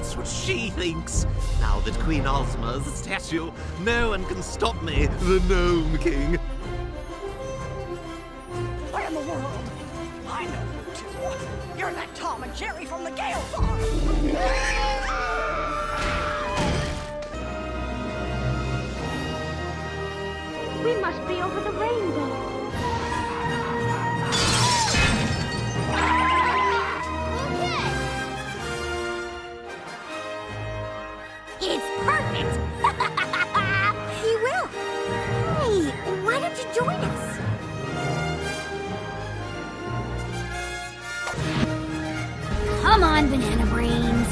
what she thinks. Now that Queen Ozma's a statue, no one can stop me, the Gnome King. What in the world? I know you two. You're that Tom and Jerry from the Gale Farm. We must be over the rainbow. It's perfect! he will. Hey, why don't you join us? Come on, Banana Brains.